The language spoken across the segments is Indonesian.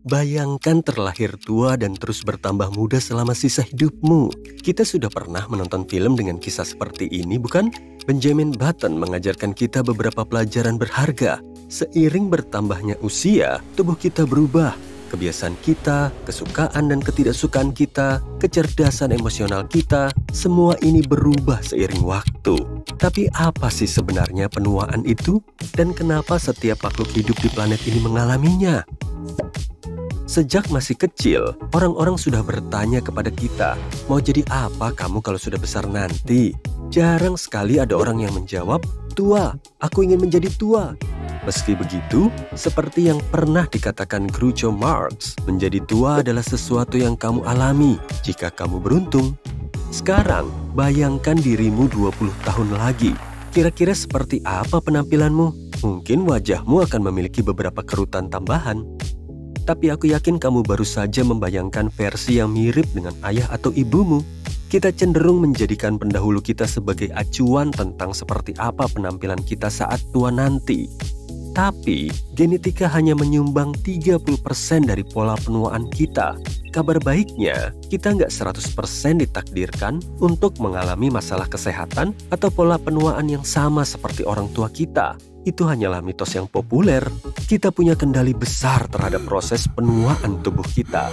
Bayangkan terlahir tua dan terus bertambah muda selama sisa hidupmu. Kita sudah pernah menonton film dengan kisah seperti ini, bukan? Benjamin Button mengajarkan kita beberapa pelajaran berharga. Seiring bertambahnya usia, tubuh kita berubah. Kebiasaan kita, kesukaan dan ketidaksukaan kita, kecerdasan emosional kita, semua ini berubah seiring waktu. Tapi apa sih sebenarnya penuaan itu? Dan kenapa setiap makhluk hidup di planet ini mengalaminya? Sejak masih kecil, orang-orang sudah bertanya kepada kita, mau jadi apa kamu kalau sudah besar nanti? Jarang sekali ada orang yang menjawab, tua, aku ingin menjadi tua. Meski begitu, seperti yang pernah dikatakan Groucho Marx, menjadi tua adalah sesuatu yang kamu alami jika kamu beruntung. Sekarang, bayangkan dirimu 20 tahun lagi. Kira-kira seperti apa penampilanmu? Mungkin wajahmu akan memiliki beberapa kerutan tambahan tapi aku yakin kamu baru saja membayangkan versi yang mirip dengan ayah atau ibumu. Kita cenderung menjadikan pendahulu kita sebagai acuan tentang seperti apa penampilan kita saat tua nanti. Tapi, genetika hanya menyumbang 30% dari pola penuaan kita. Kabar baiknya, kita nggak 100% ditakdirkan untuk mengalami masalah kesehatan atau pola penuaan yang sama seperti orang tua kita itu hanyalah mitos yang populer. Kita punya kendali besar terhadap proses penuaan tubuh kita.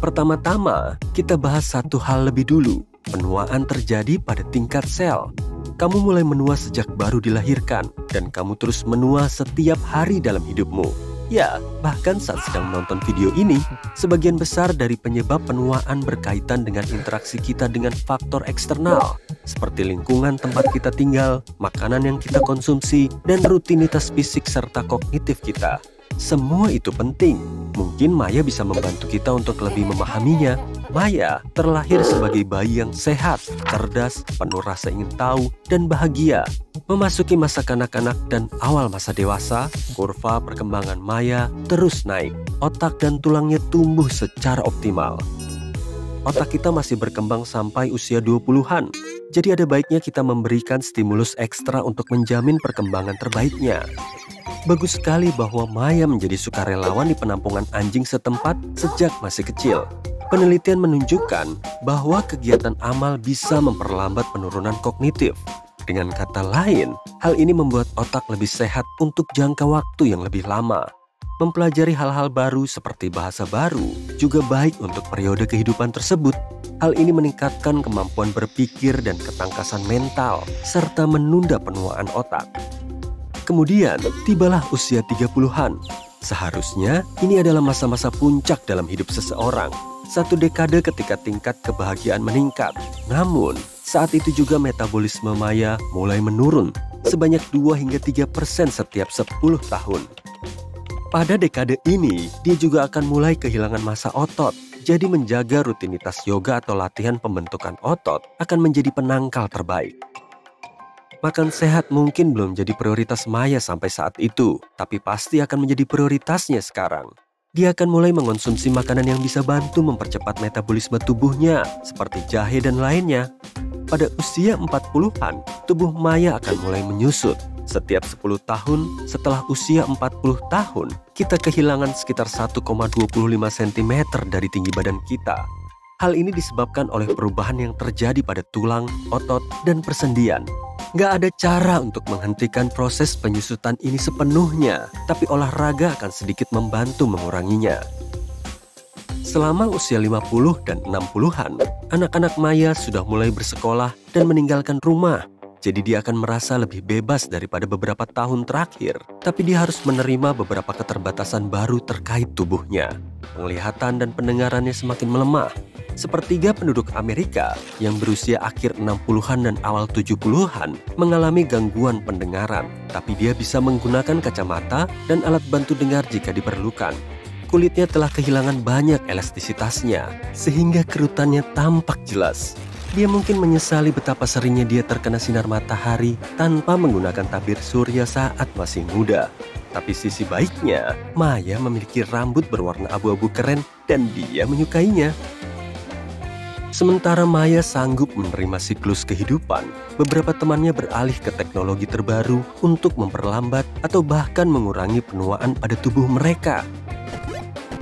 Pertama-tama, kita bahas satu hal lebih dulu. Penuaan terjadi pada tingkat sel. Kamu mulai menua sejak baru dilahirkan, dan kamu terus menua setiap hari dalam hidupmu. Ya, bahkan saat sedang menonton video ini, sebagian besar dari penyebab penuaan berkaitan dengan interaksi kita dengan faktor eksternal, seperti lingkungan tempat kita tinggal, makanan yang kita konsumsi, dan rutinitas fisik serta kognitif kita. Semua itu penting. Mungkin Maya bisa membantu kita untuk lebih memahaminya. Maya terlahir sebagai bayi yang sehat, cerdas, penuh rasa ingin tahu, dan bahagia. Memasuki masa kanak-kanak dan awal masa dewasa, kurva perkembangan Maya terus naik. Otak dan tulangnya tumbuh secara optimal. Otak kita masih berkembang sampai usia 20-an. Jadi ada baiknya kita memberikan stimulus ekstra untuk menjamin perkembangan terbaiknya. Bagus sekali bahwa Maya menjadi sukarelawan di penampungan anjing setempat sejak masih kecil. Penelitian menunjukkan bahwa kegiatan amal bisa memperlambat penurunan kognitif. Dengan kata lain, hal ini membuat otak lebih sehat untuk jangka waktu yang lebih lama. Mempelajari hal-hal baru seperti bahasa baru juga baik untuk periode kehidupan tersebut. Hal ini meningkatkan kemampuan berpikir dan ketangkasan mental, serta menunda penuaan otak. Kemudian, tibalah usia 30-an. Seharusnya, ini adalah masa-masa puncak dalam hidup seseorang. Satu dekade ketika tingkat kebahagiaan meningkat. Namun, saat itu juga metabolisme Maya mulai menurun sebanyak 2 hingga 3 persen setiap 10 tahun. Pada dekade ini, dia juga akan mulai kehilangan masa otot. Jadi menjaga rutinitas yoga atau latihan pembentukan otot akan menjadi penangkal terbaik. Makan sehat mungkin belum jadi prioritas Maya sampai saat itu, tapi pasti akan menjadi prioritasnya sekarang. Dia akan mulai mengonsumsi makanan yang bisa bantu mempercepat metabolisme tubuhnya, seperti jahe dan lainnya. Pada usia 40-an, tubuh Maya akan mulai menyusut. Setiap 10 tahun setelah usia 40 tahun, kita kehilangan sekitar 1,25 cm dari tinggi badan kita. Hal ini disebabkan oleh perubahan yang terjadi pada tulang, otot, dan persendian. Gak ada cara untuk menghentikan proses penyusutan ini sepenuhnya, tapi olahraga akan sedikit membantu menguranginya. Selama usia 50 dan 60-an, anak-anak Maya sudah mulai bersekolah dan meninggalkan rumah. Jadi dia akan merasa lebih bebas daripada beberapa tahun terakhir. Tapi dia harus menerima beberapa keterbatasan baru terkait tubuhnya. Penglihatan dan pendengarannya semakin melemah Sepertiga penduduk Amerika yang berusia akhir 60-an dan awal 70-an mengalami gangguan pendengaran, tapi dia bisa menggunakan kacamata dan alat bantu dengar jika diperlukan. Kulitnya telah kehilangan banyak elastisitasnya, sehingga kerutannya tampak jelas. Dia mungkin menyesali betapa seringnya dia terkena sinar matahari tanpa menggunakan tabir surya saat masih muda. Tapi sisi baiknya, Maya memiliki rambut berwarna abu-abu keren dan dia menyukainya. Sementara Maya sanggup menerima siklus kehidupan, beberapa temannya beralih ke teknologi terbaru untuk memperlambat atau bahkan mengurangi penuaan pada tubuh mereka.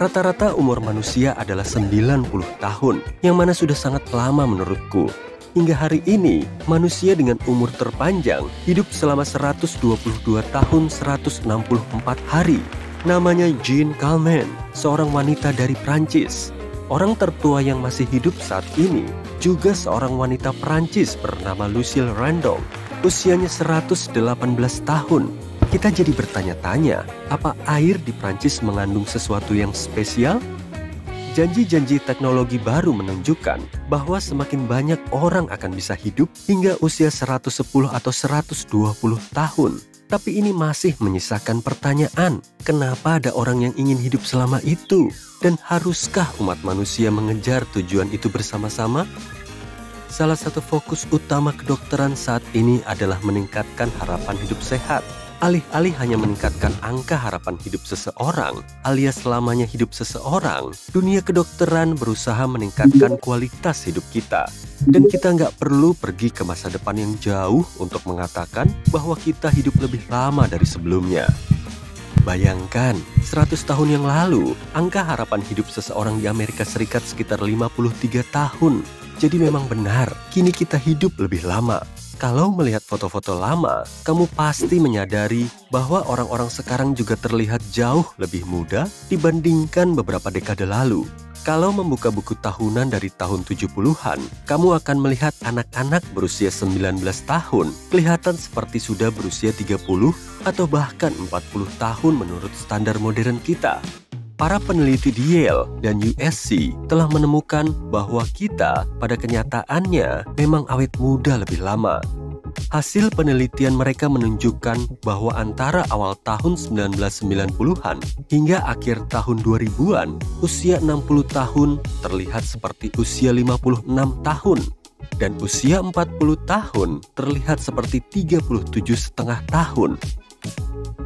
Rata-rata umur manusia adalah 90 tahun, yang mana sudah sangat lama menurutku. Hingga hari ini, manusia dengan umur terpanjang hidup selama 122 tahun 164 hari. Namanya Jean Calment, seorang wanita dari Prancis. Orang tertua yang masih hidup saat ini juga seorang wanita Prancis bernama Lucille Randall. Usianya 118 tahun kita jadi bertanya-tanya, apa air di Prancis mengandung sesuatu yang spesial? Janji-janji teknologi baru menunjukkan bahwa semakin banyak orang akan bisa hidup hingga usia 110 atau 120 tahun. Tapi ini masih menyisakan pertanyaan, kenapa ada orang yang ingin hidup selama itu? Dan haruskah umat manusia mengejar tujuan itu bersama-sama? Salah satu fokus utama kedokteran saat ini adalah meningkatkan harapan hidup sehat Alih-alih hanya meningkatkan angka harapan hidup seseorang alias selamanya hidup seseorang, dunia kedokteran berusaha meningkatkan kualitas hidup kita. Dan kita nggak perlu pergi ke masa depan yang jauh untuk mengatakan bahwa kita hidup lebih lama dari sebelumnya. Bayangkan, 100 tahun yang lalu, angka harapan hidup seseorang di Amerika Serikat sekitar 53 tahun. Jadi memang benar, kini kita hidup lebih lama. Kalau melihat foto-foto lama, kamu pasti menyadari bahwa orang-orang sekarang juga terlihat jauh lebih muda dibandingkan beberapa dekade lalu. Kalau membuka buku tahunan dari tahun 70-an, kamu akan melihat anak-anak berusia 19 tahun kelihatan seperti sudah berusia 30 atau bahkan 40 tahun menurut standar modern kita para peneliti di Yale dan USC telah menemukan bahwa kita pada kenyataannya memang awet muda lebih lama. Hasil penelitian mereka menunjukkan bahwa antara awal tahun 1990-an hingga akhir tahun 2000-an, usia 60 tahun terlihat seperti usia 56 tahun dan usia 40 tahun terlihat seperti 37 setengah tahun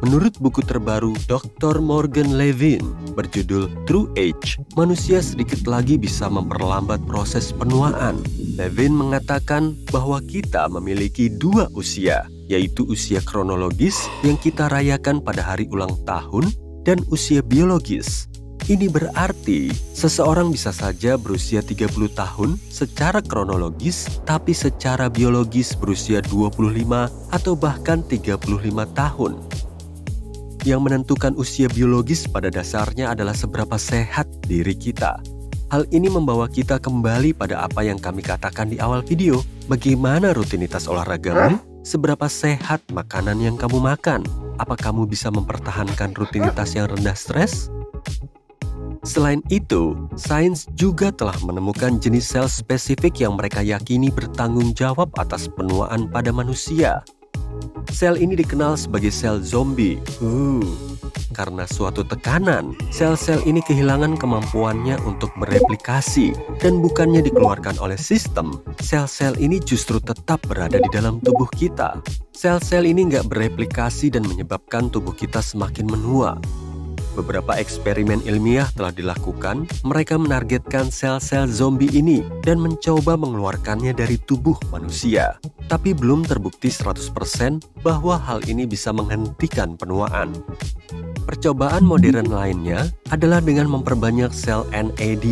Menurut buku terbaru Dr. Morgan Levin berjudul True Age, manusia sedikit lagi bisa memperlambat proses penuaan. Levin mengatakan bahwa kita memiliki dua usia, yaitu usia kronologis yang kita rayakan pada hari ulang tahun dan usia biologis. Ini berarti seseorang bisa saja berusia 30 tahun secara kronologis, tapi secara biologis berusia 25 atau bahkan 35 tahun. Yang menentukan usia biologis pada dasarnya adalah seberapa sehat diri kita. Hal ini membawa kita kembali pada apa yang kami katakan di awal video. Bagaimana rutinitas olahragamu? Seberapa sehat makanan yang kamu makan? Apa kamu bisa mempertahankan rutinitas yang rendah stres? Selain itu, sains juga telah menemukan jenis sel spesifik yang mereka yakini bertanggung jawab atas penuaan pada manusia. Sel ini dikenal sebagai sel zombie. Uh, karena suatu tekanan, sel-sel ini kehilangan kemampuannya untuk bereplikasi dan bukannya dikeluarkan oleh sistem, sel-sel ini justru tetap berada di dalam tubuh kita. Sel-sel ini nggak bereplikasi dan menyebabkan tubuh kita semakin menua. Beberapa eksperimen ilmiah telah dilakukan, mereka menargetkan sel-sel zombie ini dan mencoba mengeluarkannya dari tubuh manusia. Tapi belum terbukti 100% bahwa hal ini bisa menghentikan penuaan. Percobaan modern lainnya adalah dengan memperbanyak sel NAD+.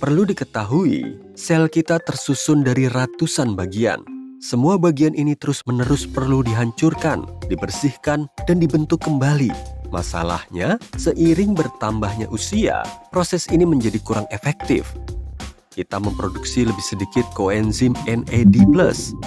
Perlu diketahui, sel kita tersusun dari ratusan bagian. Semua bagian ini terus-menerus perlu dihancurkan, dibersihkan, dan dibentuk kembali Masalahnya, seiring bertambahnya usia, proses ini menjadi kurang efektif. Kita memproduksi lebih sedikit koenzim NAD+,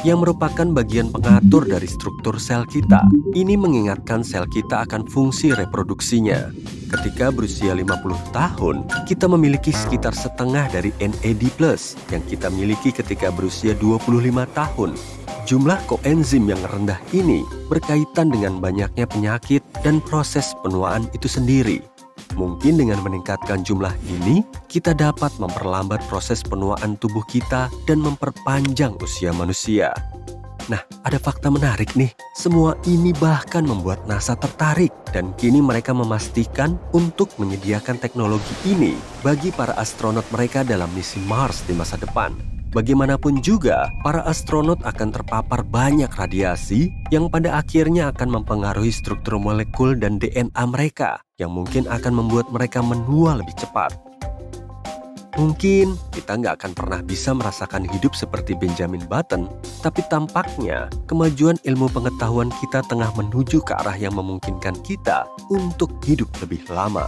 yang merupakan bagian pengatur dari struktur sel kita. Ini mengingatkan sel kita akan fungsi reproduksinya. Ketika berusia 50 tahun, kita memiliki sekitar setengah dari NAD+, yang kita miliki ketika berusia 25 tahun. Jumlah koenzim yang rendah ini berkaitan dengan banyaknya penyakit dan proses penuaan itu sendiri. Mungkin dengan meningkatkan jumlah ini, kita dapat memperlambat proses penuaan tubuh kita dan memperpanjang usia manusia. Nah, ada fakta menarik nih. Semua ini bahkan membuat NASA tertarik dan kini mereka memastikan untuk menyediakan teknologi ini bagi para astronot mereka dalam misi Mars di masa depan. Bagaimanapun juga, para astronot akan terpapar banyak radiasi yang pada akhirnya akan mempengaruhi struktur molekul dan DNA mereka. yang mungkin akan membuat mereka menua lebih cepat. Mungkin kita nggak akan pernah bisa merasakan hidup seperti Benjamin Button, tapi tampaknya kemajuan ilmu pengetahuan kita tengah menuju ke arah yang memungkinkan kita untuk hidup lebih lama.